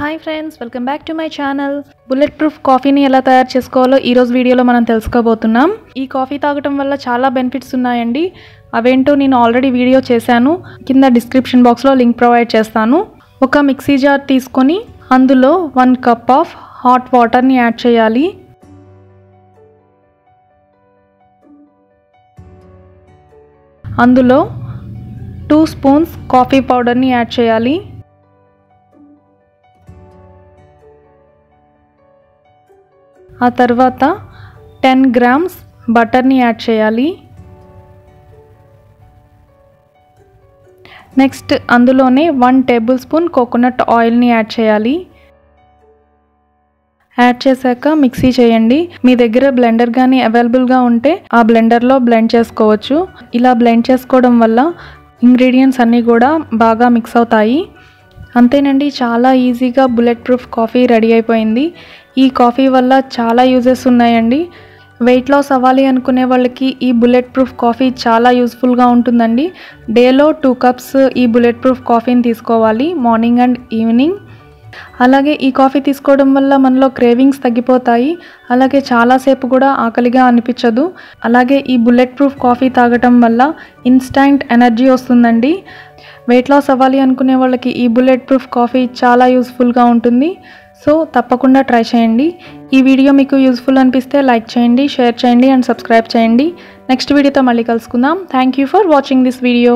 Hi friends welcome back to my channel bulletproof కాఫీని ఎలా తయారు చేసుకోవాలో ఈరోజు వీడియోలో మనం తెలుసుకోబోతున్నాం. ఈ కాఫీ తాగటం వల్ల చాలా బెనిఫిట్స్ ఉన్నాయండి. అవేంటో నేను ఆల్రెడీ వీడియో చేశాను. కింద డిస్క్రిప్షన్ బాక్స్లో లింక్ ప్రొవైడ్ చేస్తాను. ఒక మిక్సీ జార్ తీసుకొని అందులో వన్ కప్ ఆఫ్ హాట్ వాటర్ని యాడ్ చేయాలి. అందులో టూ స్పూన్స్ కాఫీ పౌడర్ని యాడ్ చేయాలి. ఆ తర్వాత టెన్ గ్రామ్స్ బటర్ని యాడ్ చేయాలి. నెక్స్ట్ అందులోనే వన్ టేబుల్ స్పూన్ కోకోనట్ ఆయిల్ని యాడ్ చేయాలి. యాడ్ చేశాక మిక్సీ చేయండి. మీ దగ్గర బ్లెండర్ కానీ అవైలబుల్గా ఉంటే ఆ బ్లెండర్లో బ్లెండ్ చేసుకోవచ్చు. ఇలా బ్లెండ్ చేసుకోవడం వల్ల ఇంగ్రీడియంట్స్ అన్నీ కూడా బాగా మిక్స్ అవుతాయి. అంతేనండి చాలా ఈజీగా బుల్లెట్ ప్రూఫ్ కాఫీ రెడీ అయిపోయింది. ఈ కాఫీ వల్ల చాలా యూజెస్ ఉన్నాయండి. వెయిట్ లాస్ అవ్వాలి అనుకునే వాళ్ళకి ఈ బుల్లెట్ ప్రూఫ్ కాఫీ చాలా యూస్ఫుల్గా ఉంటుందండి. డేలో టూ కప్స్ ఈ బుల్లెట్ ప్రూఫ్ కాఫీని తీసుకోవాలి మార్నింగ్ అండ్ ఈవినింగ్ అలాగే ఈ కాఫీ తీసుకోవడం వల్ల మనలో క్రేవింగ్స్ తగ్గిపోతాయి. అలాగే చాలాసేపు కూడా ఆకలిగా అనిపించదు. అలాగే ఈ బుల్లెట్ ప్రూఫ్ కాఫీ తాగటం వల్ల ఇన్స్టంట్ ఎనర్జీ వస్తుందండి. వెయిట్ లాస్ అవ్వాలి అనుకునే వాళ్ళకి ఈ బుల్లెట్ ప్రూఫ్ కాఫీ చాలా యూస్ఫుల్గా ఉంటుంది. సో తప్పకుండా ట్రై చేయండి. ఈ వీడియో మీకు యూస్ఫుల్ అనిపిస్తే లైక్ చేయండి షేర్ చేయండి అండ్ సబ్స్క్రైబ్ చేయండి. నెక్స్ట్ వీడియోతో మళ్ళీ కలుసుకుందాం. Thank you for watching this video